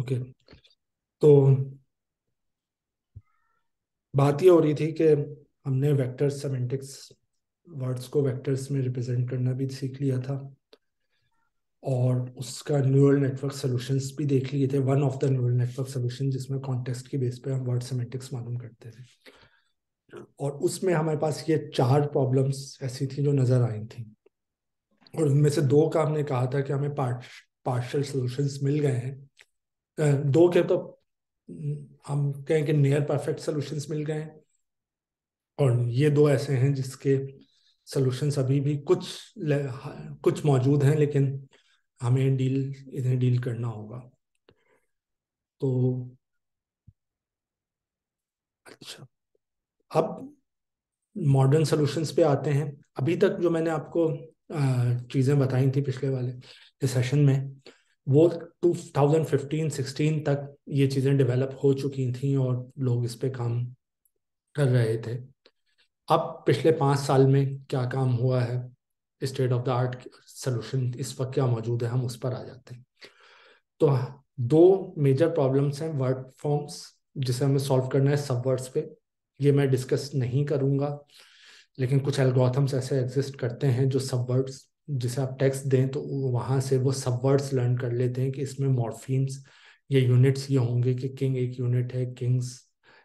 Okay. तो बात ये हो रही थी कि हमने वेक्टर सेमेंटिक्स वर्ड्स को वेक्टर्स में रिप्रेजेंट करना भी सीख लिया था और उसका न्यूरल नेटवर्क सॉल्यूशंस भी देख लिए थे। One of the neural network solution जिसमें कॉन्टेक्स्ट की बेस पे हम वर्ड सेमेंटिक्स मालूम करते थे। और उसमें हमारे पास ये चार प्रॉब्लम्स ऐसी थी जो नज़र आई थी। और उनमें से दो का हमने कहा था कि हमें पार्ट पार्शल सॉल्यूशंस मिल गए हैं। दो के तो हम कहें कि नियर परफेक्ट सॉल्यूशंस मिल गए हैं। और ये दो ऐसे हैं जिसके सॉल्यूशंस अभी भी कुछ कुछ मौजूद हैं, लेकिन हमें डील इन्हें डील करना होगा। तो अच्छा अब मॉडर्न सॉल्यूशंस पे आते हैं। अभी तक जो मैंने आपको चीज़ें बताई थी पिछले वाले सेशन में वो 2015-16 तक ये चीज़ें डेवलप हो चुकी थी और लोग इस पर काम कर रहे थे। अब पिछले पाँच साल में क्या काम हुआ है? State of the art solution इस वक्त क्या मौजूद है? हम उस पर आ जाते हैं। तो दो मेजर प्रॉब्लम्स हैं वर्ड फॉर्म्स जिसे हमें सॉल्व करना है सब वर्ड्स पे। ये मैं डिस्कस नहीं करूँगा, लेकिन कुछ एल्गोथम्स ऐसे एग्जिस्ट करते हैं जो सब वर्ड्स जिसे आप टेक्स्ट दें तो वहाँ से वो सब वर्ड्स लर्न कर लेते हैं कि इसमें मॉर्फीम्स ये यूनिट्स ये होंगे कि किंग एक यूनिट है किंग्स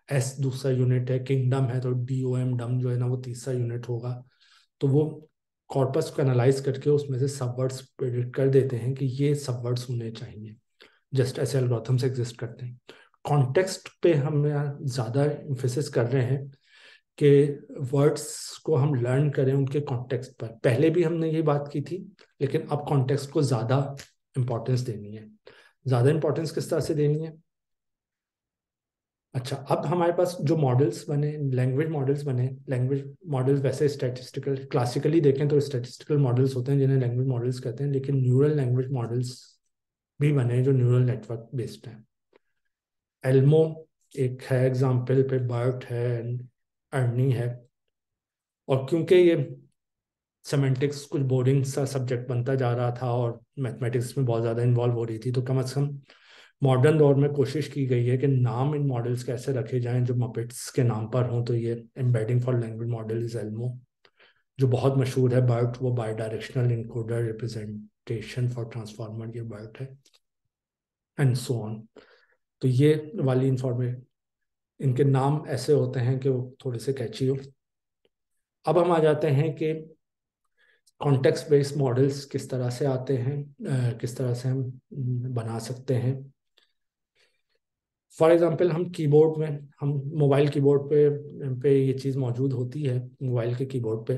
एस दूसरा यूनिट है किंगडम है तो डी ओ एम डम जो है ना वो तीसरा यूनिट होगा। तो वो कॉर्पस को एनालाइज करके उसमें से सब वर्ड्स प्रेडिक्ट कर देते हैं कि ये सब वर्ड्स होने चाहिए। जस्ट ऐसे एल्गोरिथम्स एग्जिस्ट करते हैं। कॉन्टेक्स्ट पे हम ज़्यादा इम्फेसिस कर रहे हैं। कि वर्ड्स को हम लर्न करें उनके कॉन्टेक्स्ट पर। पहले भी हमने ये बात की थी, लेकिन अब कॉन्टेक्स्ट को ज़्यादा इम्पोर्टेंस देनी है। ज़्यादा इम्पोर्टेंस किस तरह से देनी है? अच्छा अब हमारे पास जो मॉडल्स बने लैंग्वेज मॉडल्स बने लैंग्वेज मॉडल्स वैसे स्टैटिस्टिकल क्लासिकली देखें तो स्टैटिस्टिकल मॉडल्स होते हैं जिन्हें लैंग्वेज मॉडल्स कहते हैं, लेकिन न्यूरल लैंग्वेज मॉडल्स भी बने जो न्यूरल नेटवर्क बेस्ड हैं। एल्मो एक है एग्ज़ाम्पल पे बर्ट है अर्नी है। और क्योंकि ये सेमेंटिक्स कुछ बोरिंग सा सब्जेक्ट बनता जा रहा था और मैथमेटिक्स में बहुत ज़्यादा इन्वॉल्व हो रही थी तो कम अज़ कम मॉडर्न दौर में कोशिश की गई है कि नाम इन मॉडल्स कैसे रखे जाएँ जो मपेट्स के नाम पर हों। तो ये embedding for language model is ELMo जो बहुत मशहूर है। बर्ट वो bidirectional encoder representation for transformer ये बर्ट है एंड सो ऑन तो ये वाली इंफॉर्मेशन इनके नाम ऐसे होते हैं कि वो थोड़े से कैची हो। अब हम आ जाते हैं कि कॉन्टेक्स्ट बेस्ड मॉडल्स किस तरह से आते हैं किस तरह से हम बना सकते हैं। फॉर एग्जांपल हम कीबोर्ड में, हम मोबाइल कीबोर्ड पे पे ये चीज़ मौजूद होती है मोबाइल के कीबोर्ड पे,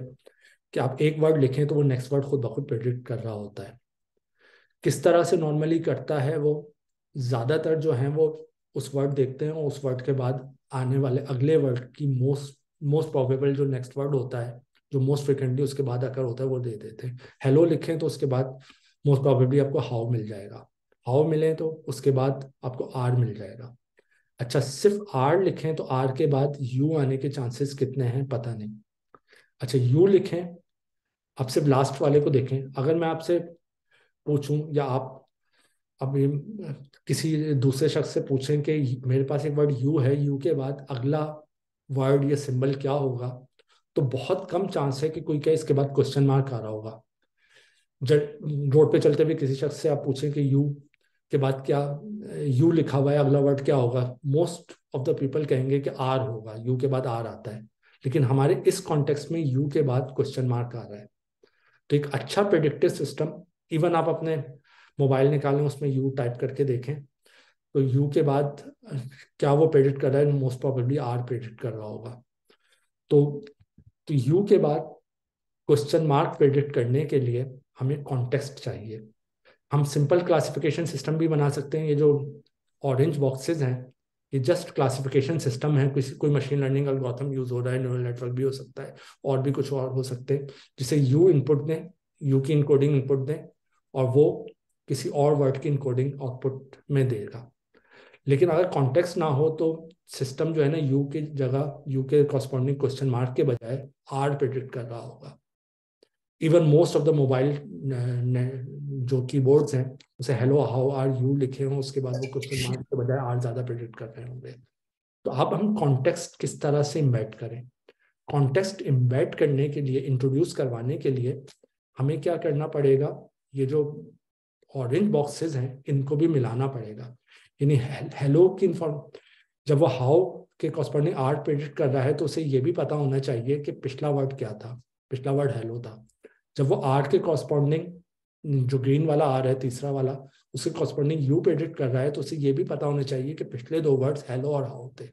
कि आप एक वर्ड लिखें तो वो नेक्स्ट वर्ड खुद बखुद प्रेडिक्ट कर रहा होता है। किस तरह से नॉर्मली करता है वो, ज़्यादातर जो हैं वो उस वर्ड देखते हैं उस वर्ड के बाद आने वाले अगले वर्ड की मोस्ट मोस्ट प्रोबेबल जो नेक्स्ट वर्ड होता है, जो मोस्ट फ्रिक्वेंटली उसके बाद अगर होता है, वो दे देते हैं। हेलो लिखें तो उसके बाद मोस्ट प्रोबेबली आपको हाउ मिल जाएगा। हाउ मिले तो उसके बाद आपको आर मिल जाएगा। अच्छा सिर्फ़ आर लिखें तो आर के बाद यू आने के चांसेस कितने हैं, पता नहीं। अच्छा यू लिखें अब सिर्फ़ लास्ट वाले को देखें। अगर मैं आपसे पूछूँ या आप अब किसी दूसरे शख्स से पूछें कि, मेरे पास एक वर्ड यू है यू के बाद अगला वर्ड या सिंबल क्या होगा? तो बहुत कम चांस है कि कोई क्या इसके बाद क्वेश्चन मार्क आ रहा होगा। जब रोड पे चलते हुए किसी शख्स से आप पूछें कि यू के बाद क्या यू लिखा हुआ है, अगला वर्ड क्या होगा? मोस्ट ऑफ़ द पीपल कहेंगे कि आर होगा यू के बाद आर आता है। लेकिन हमारे इस कॉन्टेक्स्ट में यू के बाद क्वेश्चन मार्क आ रहा है। तो एक अच्छा प्रिडिक्टिव सिस्टम इवन आप अपने मोबाइल निकालें उसमें यू टाइप करके देखें। तो यू के बाद, क्या वो प्रेडिक्ट कर रहा है? मोस्ट प्रॉबेबली आर प्रेडिक्ट कर रहा होगा। तो तो यू के बाद क्वेश्चन मार्क प्रेडिक्ट करने के लिए हमें कॉन्टेक्स्ट चाहिए। हम सिंपल क्लासिफिकेशन सिस्टम भी बना सकते हैं। ये जो ऑरेंज बॉक्सेस हैं, ये जस्ट क्लासिफिकेशन सिस्टम है। किसी, कोई मशीन लर्निंग अलगोथम यूज़ हो रहा है न्यूरल नेटवर्क भी हो सकता है, और भी कुछ और हो सकते हैं। जिसे यू इनपुट दें यू की इनकोडिंग इनपुट दें, और वो किसी और वर्ड की इनकोडिंग आउटपुट में देगा। लेकिन अगर कॉन्टेक्स्ट ना हो तो सिस्टम जो है ना यू की जगह यू के कॉरस्पॉन्डिंग क्वेश्चन मार्क के बजाय आर प्रिडिक्ट कर रहा होगा। Even most of the mobile जो कीबोर्ड्स हैं, उसे हेलो हाउ आर यू लिखे हों, उसके बाद वो क्वेश्चन मार्क के बजाय आर ज़्यादा प्रिडिक्ट कर रहे होंगे। तो अब हम कॉन्टेक्स्ट किस तरह से इम्बेड करें? कॉन्टेक्स्ट इम्बेड करने के लिए इंट्रोड्यूस करवाने के लिए हमें क्या करना पड़ेगा? ये जो ऑरेंज बॉक्सेस हैं, इनको भी मिलाना पड़ेगा। यानी हेलो की इन्फॉर्म जब वो हाउ के कॉस्पॉन्डिंग आर्ट प्रेडिक्ट कर रहा है तो उसे ये भी पता होना चाहिए कि पिछला वर्ड क्या था, पिछला वर्ड हेलो था। जब वो आर्ट के कॉस्पॉन्डिंग जो ग्रीन वाला आर है, तीसरा वाला उसके कॉस्पॉन्डिंग यू प्रेडिक्ट कर रहा है तो उसे ये भी पता होना चाहिए कि पिछले दो वर्ड्स हेलो और हाउ थे।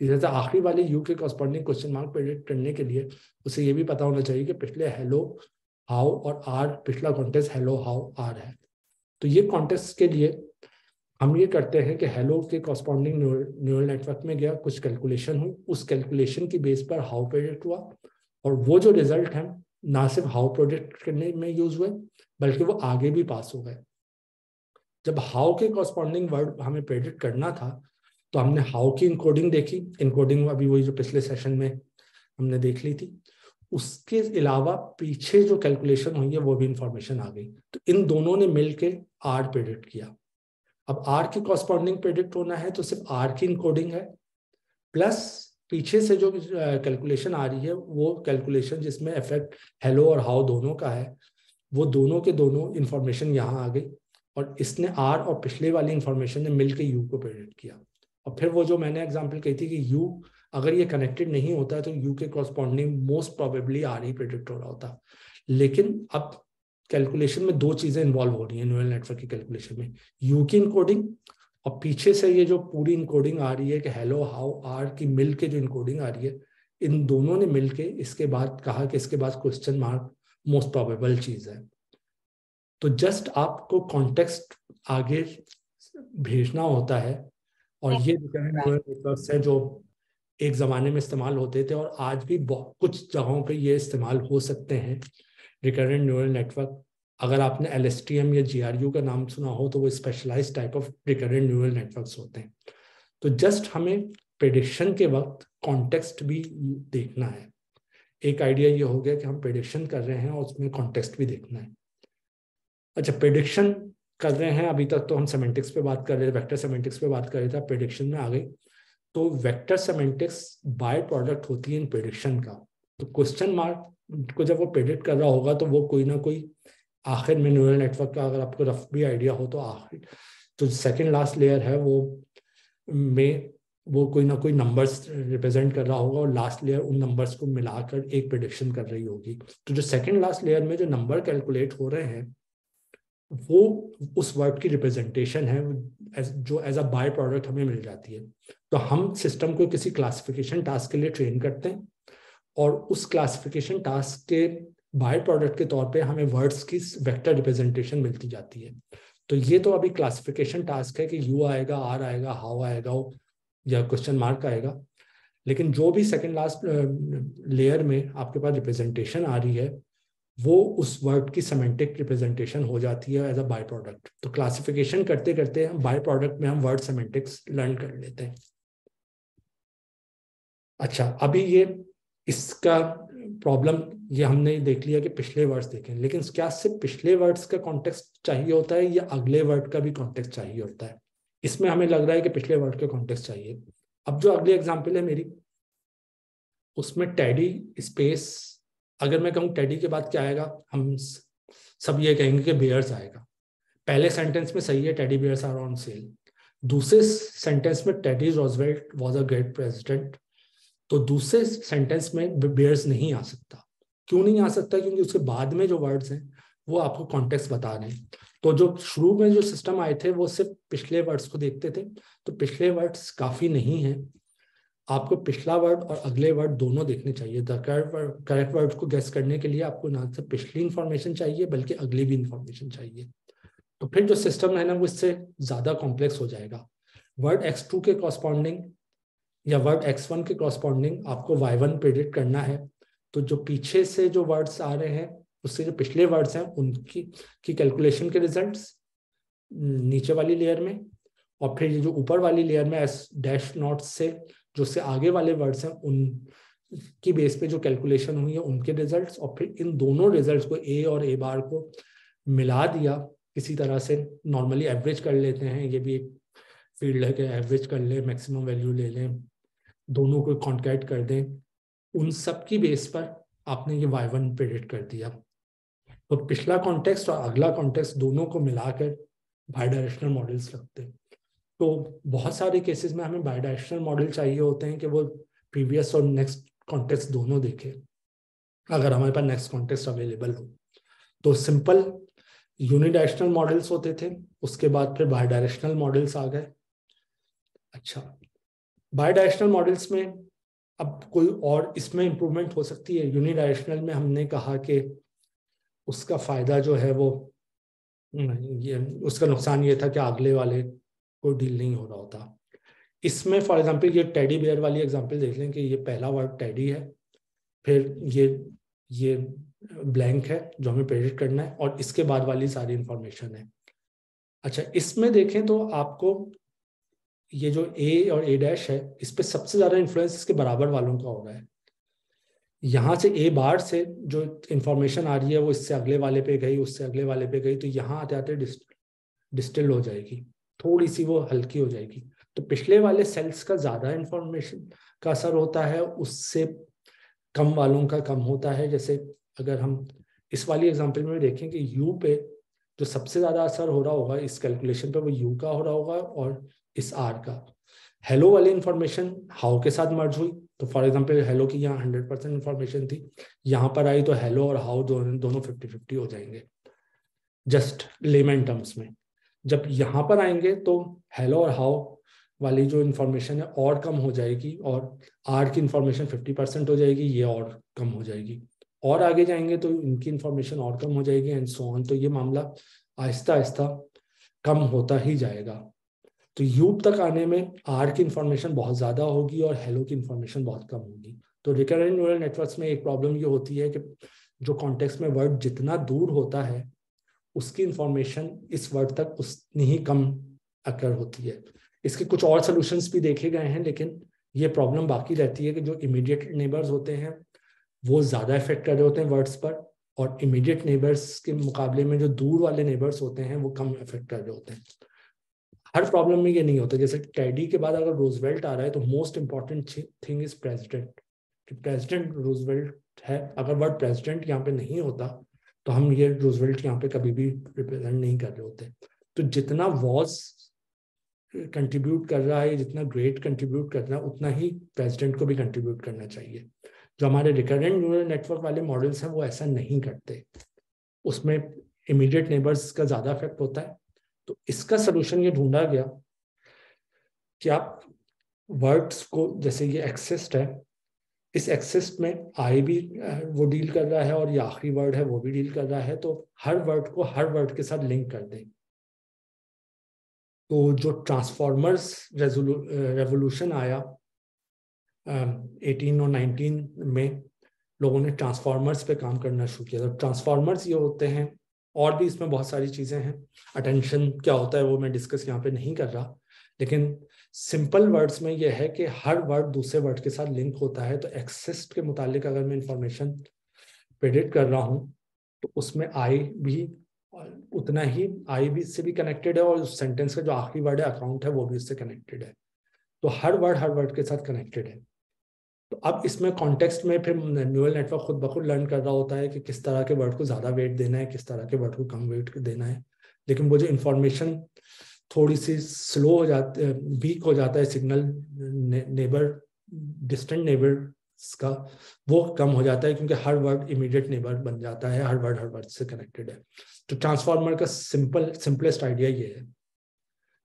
इस तरह से आखिरी वाले यू के कॉस्पॉन्डिंग क्वेश्चन मार्क प्रेडिक्ट करने के लिए उसे ये भी पता होना चाहिए कि पिछले हेलो हाउ और आर पिछला कॉन्टेस्ट हेलो हाउ आर है। तो ये कॉन्टेस्ट के लिए हम ये करते हैं कि हेलो के कॉस्पॉन्डिंग न्यूरल नेटवर्क में गया, कुछ कैलकुलेशन हुई। उस कैलकुलेशन की बेस पर हाउ प्रोजेक्ट हुआ और वो जो रिज़ल्ट है, ना सिर्फ़ हाउ प्रोजेक्ट करने में यूज़ हुए, बल्कि वो आगे भी पास हो गए। जब हाउ के कॉस्पॉन्डिंग वर्ड हमें प्रेडिक्ट करना था तो हमने हाउ की इनकोडिंग देखी। इनकोडिंग अभी वही जो पिछले सेशन में हमने देख ली थी। उसके अलावा पीछे जो कैलकुलेशन हुई है, वो भी इंफॉर्मेशन आ गई। तो इन दोनों ने मिलके आर प्रेडिक्ट किया। अब आर की कॉस्पॉन्डिंग प्रेडिक्ट होना है तो सिर्फ़ आर की इनकोडिंग है। प्लस पीछे से जो कैलकुलेशन आ रही है, वो कैलकुलेशन जिसमें इफ़ेक्ट हेलो और हाउ दोनों का है, वो दोनों के दोनों इंफॉर्मेशन यहाँ आ गई और इसने आर और पिछले वाली इंफॉर्मेशन ने मिलकर यू को प्रेडिक्ट किया। और फिर वो जो मैंने एग्ज़ाम्पल कही थी कि यू अगर ये कनेक्टेड नहीं होता है तो यू के कॉरस्पॉन्डिंग मोस्ट प्रोबेबली आर ही प्रिडिक्ट हो रहा होता। लेकिन अब कैलकुलेशन में दो चीज़ें इन्वॉल्व हो रही है न्यूरल नेटवर्क की कैलकुलेशन में। यू की इनकोडिंग और पीछे से ये जो पूरी इनकोडिंग आ रही है कि हेलो हाउ आर की मिल के जो इनकोडिंग आ रही है इन दोनों ने मिलके इसके बाद कहा कि इसके बाद क्वेश्चन मार्क मोस्ट प्रोबेबल चीज़ है। तो जस्ट आपको कॉन्टेक्स्ट आगे भेजना होता है और ये नेटवर्क्स है जो एक ज़माने में इस्तेमाल होते थे और आज भी कुछ जगहों पे ये इस्तेमाल हो सकते हैं। रिकरेंट न्यूरल नेटवर्क अगर आपने एलएसटीएम या जीआरयू का नाम सुना हो तो वो specialise type of recurrent neural networks होते हैं। तो जस्ट हमें प्रिडिक्शन के वक्त कॉन्टेक्स्ट भी देखना है। एक आइडिया ये हो गया कि हम प्रिडिक्शन कर रहे हैं और उसमें कॉन्टेक्स्ट भी देखना है। अच्छा प्रिडिक्शन कर रहे हैं, अभी तक तो हम सेमेंटिक्स पे बात कर रहे थे वेक्टर सेमेंटिक्स पे बात कर रहे थे प्रिडिक्शन में आ गई तो वेक्टर सेमेंटिक्स बाय प्रोडक्ट होती है इन प्रिडिक्शन का। तो क्वेश्चन मार्क को जब वो प्रिडिक्ट कर रहा होगा तो वो कोई ना कोई आखिर में न्यूरल नेटवर्क का अगर आपको रफ भी आइडिया हो तो आखिर तो सेकेंड लास्ट लेयर है वो में वो कोई ना कोई नंबर्स रिप्रेजेंट कर रहा होगा और लास्ट लेयर उन नंबर्स को मिलाकर एक प्रिडिक्शन कर रही होगी। तो जो सेकेंड लास्ट लेयर में जो नंबर कैलकुलेट हो रहे हैं, वो उस वर्ड की रिप्रेजेंटेशन है जो एज अ बाय प्रोडक्ट हमें मिल जाती है। तो हम सिस्टम को किसी क्लासिफिकेशन टास्क के लिए ट्रेन करते हैं और उस क्लासिफिकेशन टास्क के बाय प्रोडक्ट के तौर पे हमें वर्ड्स की वेक्टर रिप्रेजेंटेशन मिलती जाती है। तो ये तो अभी क्लासिफिकेशन टास्क है कि यू आएगा आर आएगा हाउ आएगा, या क्वेश्चन मार्क आएगा। लेकिन जो भी सेकेंड लास्ट लेयर में आपके पास रिप्रेजेंटेशन आ रही है वो उस वर्ड की सेमेंटिक रिप्रेजेंटेशन हो जाती है एज अ बाय प्रोडक्ट तो क्लासिफिकेशन करते करते हम बाय प्रोडक्ट में हम वर्ड सेमेंटिक्स लर्न कर लेते हैं। अच्छा अभी ये इसका प्रॉब्लम ये हमने देख लिया कि पिछले वर्ड्स देखें, लेकिन क्या सिर्फ़ पिछले वर्ड्स का कॉन्टेक्स्ट चाहिए होता है या अगले वर्ड का भी कॉन्टेक्स्ट चाहिए होता है? इसमें हमें लग रहा है कि पिछले वर्ड का कॉन्टेक्स्ट चाहिए। अब जो अगली एग्ज़ाम्पल है मेरी, उसमें टैडी स्पेस अगर मैं कहूँ टेडी के बाद क्या आएगा? हम सब ये कहेंगे कि बियर्स आएगा। पहले सेंटेंस में सही है teddy bears are on sale दूसरे सेंटेंस में teddy Roosevelt was a great president तो दूसरे सेंटेंस में बियर्स नहीं आ सकता। क्यों नहीं आ सकता? क्योंकि उसके बाद में जो वर्ड्स हैं, वो आपको कॉन्टेक्स्ट बता रहे हैं। तो जो शुरू में जो सिस्टम आए थे, वो सिर्फ़ पिछले वर्ड्स को देखते थे। तो पिछले वर्ड्स काफ़ी नहीं है। आपको पिछला वर्ड और अगले वर्ड दोनों देखने चाहिए। द करेक्ट वर्ड को गेस करने के लिए आपको ना सिर्फ़ पिछली इंफॉर्मेशन चाहिए, बल्कि अगली भी इंफॉर्मेशन चाहिए। तो फिर जो सिस्टम है ना, वो इससे ज़्यादा कॉम्प्लेक्स हो जाएगा। वर्ड एक्स टू के कॉस्पॉन्डिंग या वर्ड एक्स वन के कॉस्पॉन्डिंग आपको वाई वन प्रिडिक्ट करना है। तो जो पीछे से जो वर्ड्स आ रहे हैं, उससे जो पिछले वर्ड्स हैं, उनकी, की कैलकुलेशन के रिजल्ट्स नीचे वाली लेयर में और फिर ये जो ऊपर वाली लेयर में एस डैश नोट से जो से आगे वाले वर्ड्स हैं, उन की बेस पे जो कैलकुलेशन हुई है, उनके रिजल्ट्स और फिर इन दोनों रिजल्ट्स को ए और ए बार को मिला दिया। किसी तरह से नॉर्मली एवरेज कर लेते हैं। ये भी एक फ़ील्ड है कि एवरेज कर लें मैक्सिमम वैल्यू ले लें, दोनों को कॉन्टैक्ट कर दें। उन सब की बेस पर आपने ये वाई वन प्रेडिक्ट कर दिया। तो पिछला कॉन्टेक्स्ट और अगला कॉन्टेक्स्ट दोनों को मिलाकर बाई डायरेक्शनल मॉडल्स रखते हैं। तो बहुत सारे केसेस में हमें बाई डायरेक्शनल मॉडल चाहिए होते हैं कि वो प्रीवियस और नेक्स्ट कॉन्टेक्स्ट दोनों देखे, अगर हमारे पास नेक्स्ट कॉन्टेक्स्ट अवेलेबल हो। तो सिंपल यूनिडायरेक्शनल मॉडल्स होते थे, उसके बाद फिर बाई डायरेक्शनल मॉडल्स आ गए। अच्छा बाई डायरेक्शनल मॉडल्स में अब कोई और इसमें इंप्रूवमेंट हो सकती है? यूनिडायरेक्शनल में हमने कहा कि उसका फ़ायदा जो है वो ये, उसका नुकसान ये था कि अगले वाले को डील नहीं हो रहा होता। इसमें फॉर एग्जांपल ये टेडी बेयर वाली एग्जांपल देख लें कि ये पहला वर्ड टेडी है, फिर ये ये ब्लैंक है जो हमें प्रेडिक्ट करना है और इसके बाद वाली सारी इंफॉर्मेशन है। अच्छा इसमें देखें तो आपको ये जो ए और ए डैश है, इस पर सबसे ज़्यादा इन्फ्लुएंस इसके बराबर वालों का हो रहा है। यहाँ से ए बार से जो इंफॉर्मेशन आ रही है, वो इससे अगले वाले पे गई, उससे अगले वाले पे गई तो यहाँ आते आते डिस्टिल हो जाएगी। थोड़ी सी वो हल्की हो जाएगी। तो पिछले वाले सेल्स का ज़्यादा इंफॉर्मेशन का असर होता है, उससे कम वालों का कम होता है। जैसे अगर हम इस वाली एग्ज़ाम्पल में देखें कि यू पे जो सबसे ज़्यादा असर हो रहा होगा, इस कैलकुलेशन पे वो यू का हो रहा होगा और इस आर का। हेलो वाली इंफॉर्मेशन हाउ के साथ मर्ज हुई। तो फॉर एग्ज़ाम्पल हेलो की यहाँ हंड्रेड परसेंट इन्फॉर्मेशन थी। यहाँ पर आई तो हेलो और हाउ दोनों दोनों फिफ्टी फिफ्टी हो जाएँगे। जस्ट लेमन टर्म्स में। जब यहाँ पर आएँगे तो हेलो और हाउ वाली जो इन्फॉर्मेशन है और कम हो जाएगी और आर की इन्फॉर्मेशन फिफ्टी परसेंट हो जाएगी, ये और कम हो जाएगी। और आगे जाएँगे तो इनकी इन्फॉर्मेशन और कम हो जाएगी एंड सो ऑन तो ये मामला आहिस्ता आहिस्ता कम होता ही जाएगा। तो यूप तक आने में आर की इन्फॉर्मेशन बहुत ज़्यादा होगी और हेलो की इन्फॉर्मेशन बहुत कम होगी। तो रिकरेंट न्यूरल नेटवर्क्स में एक प्रॉब्लम ये होती है कि जो कॉन्टेक्स्ट में वर्ड जितना दूर होता है उसकी इंफॉर्मेशन इस वर्ड तक उतनी ही कम अकर होती है। इसके कुछ और सोल्यूशंस भी देखे गए हैं, लेकिन ये प्रॉब्लम बाकी रहती है कि जो इमीडिएट नेबर्स होते हैं, वो ज़्यादा इफ़ेक्ट कर रहे होते हैं वर्ड्स पर और इमीडिएट नेबर्स के मुकाबले में जो दूर वाले नेबर्स होते हैं, वो कम इफ़ेक्ट कर रहे होते हैं। हर प्रॉब्लम में ये नहीं होता। जैसे टैडी के बाद अगर रोजवेल्ट आ रहा है तो most important thing is president कि रोजवेल्ट है। अगर वर्ड प्रेसिडेंट यहाँ पे नहीं होता तो हम ये रोजवेल्ट यहाँ पे कभी भी रिप्रेजेंट नहीं कर रहे होते। तो जितना वॉज़ कंट्रीब्यूट कर रहा है, जितना ग्रेट कंट्रीब्यूट कर रहा है, उतना ही प्रेसिडेंट को भी कंट्रीब्यूट करना चाहिए। जो हमारे रिकरेंट न्यूरल नेटवर्क वाले मॉडल्स हैं, वो ऐसा नहीं करते। उसमें इमीडिएट नेबर्स का ज़्यादा इफ़ेक्ट होता है। तो इसका सोल्यूशन ये ढूंढा गया कि आप वर्ड्स को, जैसे ये एक्सिस्ट है इस एक्सिस्ट में आई भी वो डील कर रहा है और ये आखिरी वर्ड है, वो भी डील कर रहा है तो हर वर्ड को हर वर्ड के साथ लिंक कर दें। तो जो ट्रांसफॉर्मर्स रेवोल्यूशन आया एटीन और नाइनटीन में लोगों ने ट्रांसफॉर्मर्स पे काम करना शुरू किया। तो ट्रांसफॉर्मर्स ये होते हैं, और भी इसमें बहुत सारी चीज़ें हैं। अटेंशन क्या होता है वो मैं डिस्कस यहाँ पे नहीं कर रहा, लेकिन सिंपल वर्ड्स में यह है कि हर वर्ड दूसरे वर्ड के साथ लिंक होता है तो एक्सिस्ट के मुतालिक अगर मैं इंफॉर्मेशन प्रेडिक्ट कर रहा हूँ तो उसमें आई भी, उतना ही आई भी से भी कनेक्टेड है और उस सेंटेंस का जो आखिरी वर्ड है अकाउंट है, वो भी उससे कनेक्टेड है। तो हर वर्ड हर वर्ड के साथ कनेक्टेड है। तो अब इसमें कॉन्टेक्स्ट में फिर न्यूरल नेटवर्क खुद ब खुद लर्न कर रहा होता है कि किस तरह के वर्ड को ज़्यादा वेट देना है, किस तरह के वर्ड को कम वेट देना है। लेकिन वो जो इन्फॉर्मेशन थोड़ी सी स्लो हो जाती वीक हो जाता है सिग्नल ने, नेबर डिस्टेंट नेबर का वो कम हो जाता है क्योंकि हर वर्ड इमीडिएट नेबर बन जाता है हर वर्ड हर वर्ड से कनेक्टेड है। तो ट्रांसफॉर्मर का सिंपल सिंपलेस्ट आइडिया ये है।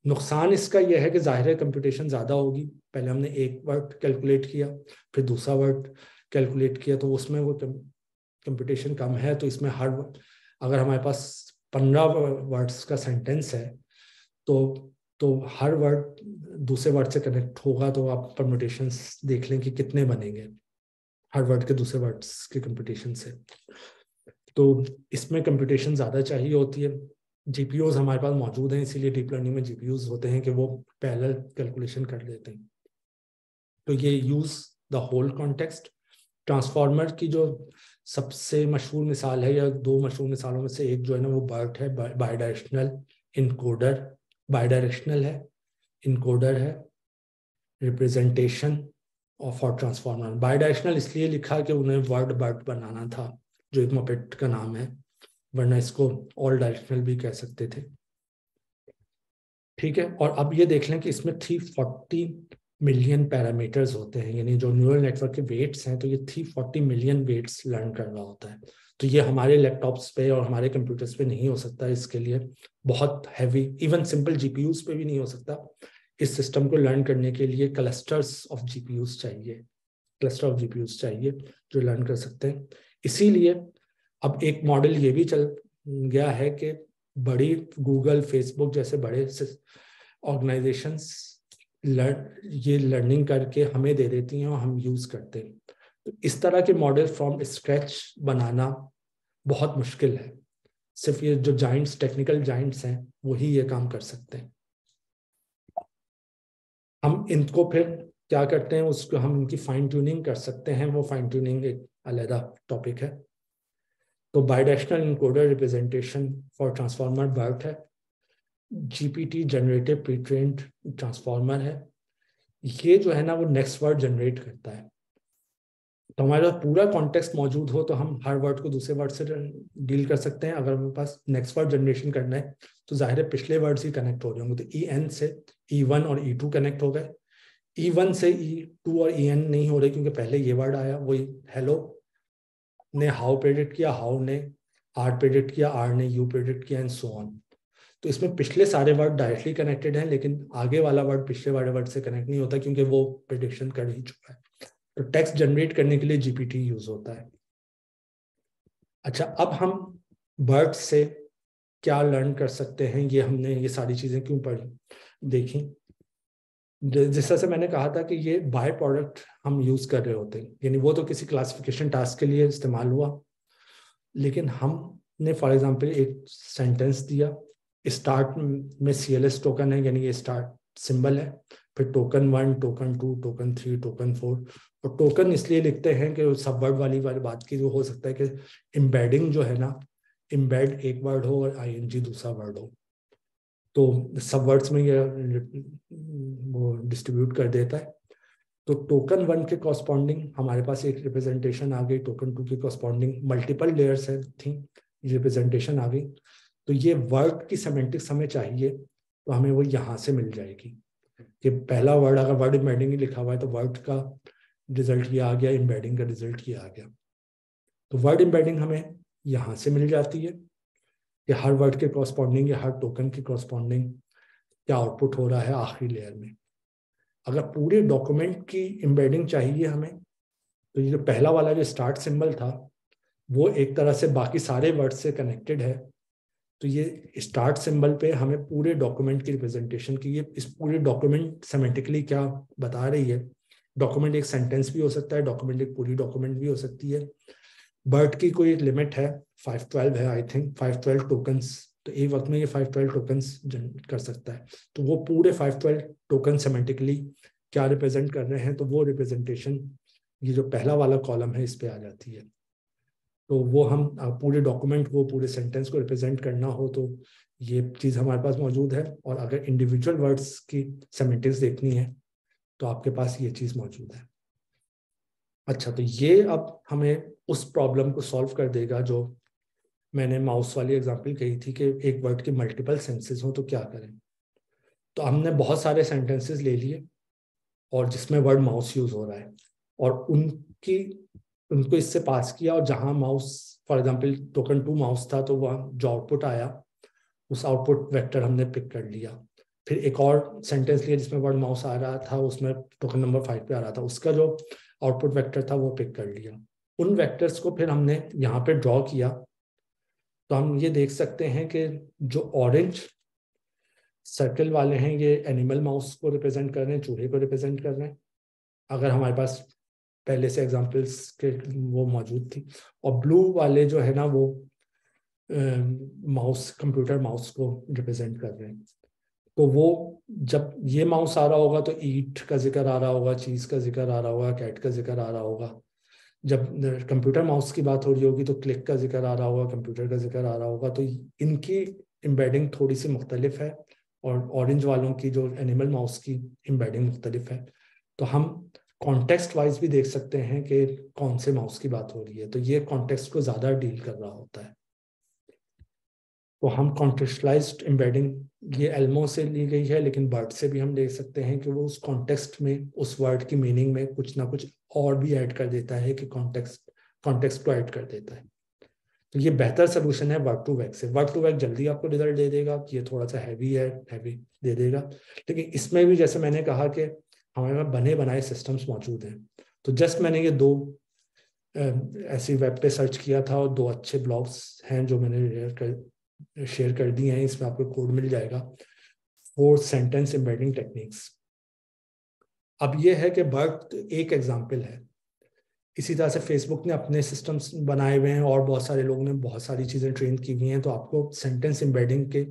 नुकसान इसका यह है कि ज़ाहिर है कंप्यूटेशन ज़्यादा होगी पहले हमने एक वर्ड कैलकुलेट किया फिर दूसरा वर्ड कैलकुलेट किया तो उसमें वो कंप्यूटेशन कम है तो इसमें हर अगर हमारे पास पंद्रह वर्ड्स का सेंटेंस है तो तो हर वर्ड दूसरे वर्ड से कनेक्ट होगा तो आप परमुटेशन देख लें कि कितने बनेंगे। हर वर्ड के दूसरे वर्ड्स के कंप्यूटेशन से। तो इसमें कंप्यूटेशन ज़्यादा चाहिए होती है। जीपीओज हमारे पास मौजूद हैं, इसीलिए डीप लर्निंग में जीपीयूज होते हैं कि वो पहले कैलकुलेशन कर लेते हैं। तो ये use the whole context transformer की जो सबसे मशहूर मिसाल है या दो मशहूर मिसालों में से एक जो है ना, वो बर्ट है बायोडायरेक्शनल इनकोडर बायोडायरेक्शनल है इनकोडर है रिप्रेजेंटेशन ऑफ़ और ट्रांसफॉर्मर बायोडायरेक्शनल इसलिए लिखा कि उन्हें वर्ड बर्ड बनाना था, जो एक मोपेट का नाम है, वरना इसको ऑल डायरेक्शनल भी कह सकते थे। ठीक है? और अब ये देख लें कि इसमें 340 मिलियन पैरामीटर्स होते हैं, यानी जो न्यूरल नेटवर्क के वेट्स हैं तो ये 340 मिलियन वेट्स लर्न कर रहा होता है। तो ये हमारे लैपटॉप्स पे और हमारे कंप्यूटर्स पे नहीं हो सकता इसके लिए बहुत हैवी इवन सिंपल जीपीयूज पे भी नहीं हो सकता। इस सिस्टम को लर्न करने के लिए क्लस्टर्स ऑफ़ जीपीयूज चाहिए। क्लस्टर ऑफ़ जीपीयूज चाहिए जो लर्न कर सकते हैं। इसीलिए अब एक मॉडल ये भी चल गया है कि बड़ी गूगल फेसबुक जैसे बड़े ऑर्गेनाइजेशंस लर्न ये लर्निंग करके हमें दे देती हैं और हम यूज़ करते हैं। तो इस तरह के मॉडल फ्रॉम स्क्रैच बनाना बहुत मुश्किल है। सिर्फ़ ये जो जाइंट्स टेक्निकल जाइंट्स हैं, वही ये काम कर सकते हैं। हम इनको फिर क्या करते हैं, उसको हम इनकी फाइन ट्यूनिंग कर सकते हैं। वो फाइन ट्यूनिंग एक अलहदा टॉपिक है। तो bidirectional encoder representation for transformer BERT है। GPT generative pre trained transformer है। ये जो है ना, वो नेक्स्ट वर्ड जनरेट करता है। तो हमारे पास पूरा कॉन्टेक्स्ट मौजूद हो तो हम हर वर्ड को दूसरे वर्ड से डील कर सकते हैं। अगर हमारे पास नेक्स्ट वर्ड जनरेशन करना है तो ज़ाहिर है पिछले वर्ड ही कनेक्ट हो रहे होंगे। तो ई एन से ई वन और ई टू कनेक्ट हो गए। ई वन से ई टू और ई एन नहीं हो रहे क्योंकि पहले ये वर्ड आया वही हेलो ने हाउ प्रेडिक्ट किया हाउ ने आर प्रेडिक्ट किया आर ने यू प्रेडिक्ट किया एंड सो ऑन तो इसमें पिछले सारे वर्ड डायरेक्टली कनेक्टेड हैं, लेकिन आगे वाला वर्ड पिछले वाले वर्ड से कनेक्ट नहीं होता क्योंकि वो प्रिडिक्शन कर ही चुका है। तो टेक्स्ट जनरेट करने के लिए जीपीटी यूज़ होता है। अच्छा अब हम बर्ड से क्या लर्न कर सकते हैं? ये हमने, ये सारी चीज़ें क्यों पढ़ी? देखी। जिस तरह से मैंने कहा था कि ये बाय प्रोडक्ट हम यूज़ कर रहे होते हैं। यानी वो तो किसी क्लासिफिकेशन टास्क के लिए इस्तेमाल हुआ। लेकिन हमने फॉर एग्जांपल एक सेंटेंस दिया। स्टार्ट में सी एल एस टोकन है, यानी ये स्टार्ट सिंबल है, फिर token one token two token three token four और टोकन इसलिए लिखते हैं कि सब वर्ड वाली वाली बात की जो हो सकता है कि इम्बेडिंग जो है ना इम्बेड एक वर्ड हो और आईएनजी दूसरा वर्ड हो। तो सब वर्ड्स में ये, वो डिस्ट्रीब्यूट कर देता है। तो टोकन वन के कॉस्पॉन्डिंग हमारे पास एक रिप्रेजेंटेशन आ गई टोकन टू की कॉस्पॉन्डिंग मल्टीपल लेयर्स है, थी रिप्रेजेंटेशन आ गई। तो ये वर्ड की सेमेंटिक्स हमें चाहिए तो हमें वो यहाँ से मिल जाएगी। कि पहला वर्ड अगर वर्ड इम्बेडिंग लिखा हुआ है तो वर्ड का रिज़ल्ट ये आ गया इम्बेडिंग का रिज़ल्ट ये आ गया। तो वर्ड इम्बेडिंग हमें यहाँ से मिल जाती है कि हर वर्ड के कॉरस्पॉन्डिंग या हर टोकन के कॉरस्पॉन्डिंग क्या आउटपुट हो रहा है आखिरी लेयर में। अगर पूरे डॉक्यूमेंट की इम्बेडिंग चाहिए हमें तो ये जो पहला वाला जो स्टार्ट सिंबल था, वो एक तरह से बाकी सारे वर्ड से कनेक्टेड है। तो ये स्टार्ट सिंबल पे हमें पूरे डॉक्यूमेंट की रिप्रेजेंटेशन की, ये इस पूरे डॉक्यूमेंट सेमेटिकली क्या बता रही है? डॉक्यूमेंट एक सेंटेंस भी हो सकता है डॉक्यूमेंट एक पूरी डॉक्यूमेंट भी हो सकती है। बर्ट की कोई लिमिट है फाइव ट्वेल्व है I think five twelve tokens तो एक वक्त में ये फाइव ट्वेल्व टोकन्स कर सकता है। तो वो पूरे फाइव ट्वेल्व टोकन सेमेटिकली क्या रिप्रेजेंट कर रहे हैं तो वो रिप्रेजेंटेशन ये जो पहला वाला कॉलम है, इस पे आ जाती है। तो वो हम पूरे डॉक्यूमेंट को, पूरे सेंटेंस को रिप्रेजेंट करना हो तो ये चीज़ हमारे पास मौजूद है। और अगर इंडिविजुअल वर्ड्स की सेमेंटिक्स देखनी है तो आपके पास ये चीज़ मौजूद है। अच्छा तो ये अब हमें उस प्रॉब्लम को सॉल्व कर देगा जो मैंने माउस वाली एग्जांपल कही थी कि एक वर्ड के मल्टीपल सेंसेस हो तो क्या करें? तो हमने बहुत सारे सेंटेंसेस ले लिए और जिसमें वर्ड माउस यूज़ हो रहा है। और उनकी उनको इससे पास किया और जहाँ mouse for example token two mouse था तो वह जो आउटपुट आया, उस आउटपुट वेक्टर हमने पिक कर लिया। फिर एक और सेंटेंस लिया जिसमें वर्ड माउस आ रहा था, उसमें टोकन नंबर फाइव पे आ रहा था, उसका जो आउटपुट वेक्टर था वो पिक कर लिया। उन वेक्टर्स को फिर हमने यहाँ पे ड्रॉ किया। तो हम ये देख सकते हैं कि जो ऑरेंज सर्कल वाले हैं, ये एनिमल माउस को रिप्रेजेंट कर रहे हैं, चूहे को रिप्रेजेंट कर रहे हैं। अगर हमारे पास पहले से एग्जांपल्स के वो मौजूद थी। और ब्लू वाले जो है ना वो माउस कंप्यूटर माउस को रिप्रेजेंट कर रहे हैं। तो वो जब ये माउस आ रहा होगा तो ईट का ज़िक्र आ रहा होगा चीज़ का ज़िक्र आ रहा होगा कैट का ज़िक्र आ रहा होगा। जब कंप्यूटर माउस की बात हो रही होगी तो क्लिक का ज़िक्र आ रहा होगा कंप्यूटर का ज़िक्र आ रहा होगा। तो इनकी एम्बेडिंग थोड़ी सी मुख्तलिफ़ है और ऑरेंज वालों की जो एनिमल माउस की एम्बेडिंग मुख्तलिफ़ है। तो हम कॉन्टेक्स्ट वाइज भी देख सकते हैं कि कौन से माउस की बात हो रही है। तो ये कॉन्टेक्स्ट को ज़्यादा डील कर रहा होता है। तो हम कॉन्टेक्सलाइज एम्बेडिंग ये एल्मो से ली गई है, लेकिन बर्ड से भी हम देख सकते हैं कि वो उस कॉन्टेक्स्ट में, उस वर्ड की मीनिंग में कुछ ना कुछ और भी ऐड कर देता है कि कॉन्टेक्स्ट कॉन्टेक्स्ट को ऐड कर देता है। तो ये बेहतर सोल्यूशन है वर्क टू वैक से। वर्क टू वैक जल्दी आपको रिज़ल्ट दे देगा ये थोड़ा सा हैवी है हैवी दे देगा। लेकिन इसमें भी जैसे मैंने कहा कि हमारे पास बने बनाए सिस्टम्स मौजूद हैं। तो जस्ट मैंने ये दो ऐसी वेब पे सर्च किया था और दो अच्छे ब्लॉग्स हैं जो मैंने शेयर कर दिए हैं, इसमें आपको कोड मिल जाएगा। फोर सेंटेंस एम्बेडिंग टेक्निक्स अब ये है कि बर्क एक एग्ज़ाम्पल है। इसी तरह से फेसबुक ने अपने सिस्टम्स बनाए हुए हैं और बहुत सारे लोगों ने बहुत सारी चीज़ें ट्रेन की हुई हैं तो आपको सेंटेंस एम्बेडिंग के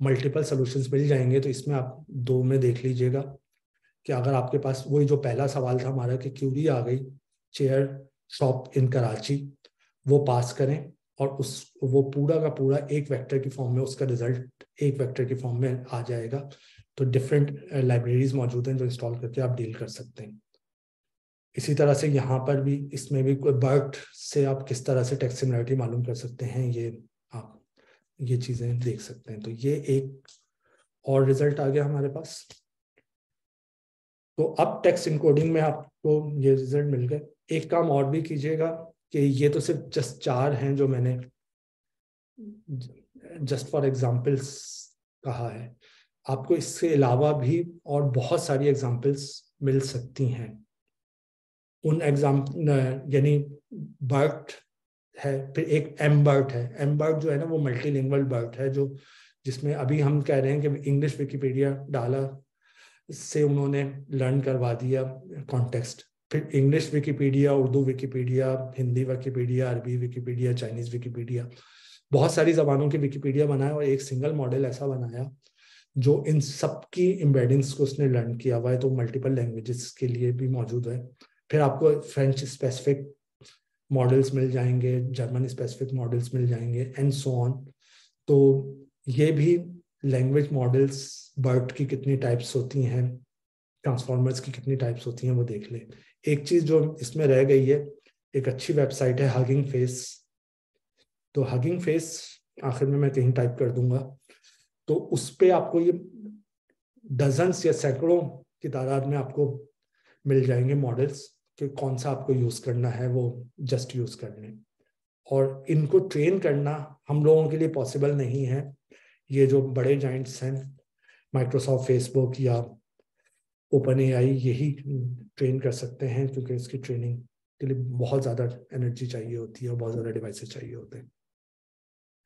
मल्टीपल सोल्यूशंस मिल जाएँगे तो इसमें आप दो में देख लीजिएगा। कि अगर आपके पास वही जो पहला सवाल था हमारा कि क्यूरी आ गई चेयर शॉप इन कराची वो पास करें और उस, वो पूरा का पूरा एक वेक्टर की फॉर्म में, उसका रिज़ल्ट एक वेक्टर की फॉर्म में आ जाएगा। तो डिफरेंट लाइब्रेरीज मौजूद हैं जो इंस्टॉल करके आप डील कर सकते हैं। इसी तरह से यहाँ पर भी, इसमें भी कोई बर्ट से आप किस तरह से टेक्स्ट सिमिलरिटी मालूम कर सकते हैं, ये आप, ये चीज़ें देख सकते हैं। तो ये एक और रिज़ल्ट आ गया हमारे पास। तो अब टेक्स्ट इनकोडिंग में आपको ये रिज़ल्ट मिल गए। एक काम और भी कीजिएगा कि ये तो सिर्फ़ जस्ट चार हैं जो मैंने जस्ट फॉर एग्जाम्पल्स कहा है। आपको इसके अलावा भी और बहुत सारी एग्जाम्पल्स मिल सकती हैं। उन एग्ज़ाम यानी बर्ट है, फिर एक एम बर्ट है। एम बर्ट जो है ना, वो मल्टीलिंगुअल बर्ट है, जो जिसमें अभी हम कह रहे हैं कि इंग्लिश विकिपीडिया डाला से उन्होंने लर्न करवा दिया कॉन्टेक्स्ट फिर English Wikipedia Urdu Wikipedia Hindi Wikipedia अरबी विकीपीडिया चाइनीज़ विकीपीडिया बहुत सारी जबानों की विकीपीडिया बनाया और एक सिंगल मॉडल ऐसा बनाया जो इन सब की एम्बेडिंग्स को उसने लर्न किया हुआ है तो मल्टीपल लैंग्वेजेस के लिए भी मौजूद है। फिर आपको फ्रेंच स्पेसिफिक मॉडल्स मिल जाएँगे जर्मन स्पेसिफिक मॉडल्स मिल जाएँगे एंड सो ऑन तो ये भी लैंग्वेज मॉडल्स बर्ड की कितनी टाइप्स होती हैं ट्रांसफॉर्मर्स की कितनी टाइप्स होती हैं, वो देख लें। एक चीज़ जो इसमें रह गई है, एक अच्छी वेबसाइट है हगिंग फेस तो हगिंग फेस आखिर में मैं कहीं टाइप कर दूँगा। तो उस पर आपको ये डजन्स या सैकड़ों की तादाद में आपको मिल जाएँगे मॉडल्स कि कौन सा आपको यूज़ करना है, वो जस्ट यूज़ कर लें और इनको ट्रेन करना हम लोगों के लिए पॉसिबल नहीं है। ये जो बड़े जॉइंट्स हैं माइक्रोसॉफ्ट फेसबुक या ओपन ए आई यही ट्रेन कर सकते हैं क्योंकि इसकी ट्रेनिंग के लिए बहुत ज़्यादा एनर्जी चाहिए होती है और बहुत ज़्यादा डिवाइसेस चाहिए होते हैं।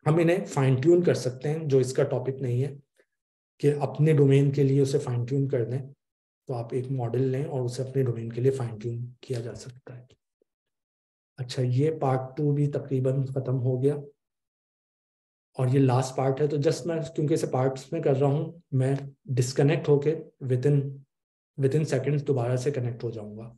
हम इन्हें फाइन ट्यून कर सकते हैं, जो इसका टॉपिक नहीं है, कि अपने डोमेन के लिए उसे फाइन ट्यून कर दें तो आप एक मॉडल लें और उसे अपने डोमेन के लिए फाइन ट्यून किया जा सकता है। अच्छा ये पार्ट टू भी तकरीबन ख़त्म हो गया। और ये लास्ट पार्ट है तो जस्ट मैं क्योंकि इसे पार्ट्स में कर रहा हूँ, मैं डिस्कनेक्ट होके within within seconds दोबारा से कनेक्ट हो जाऊँगा।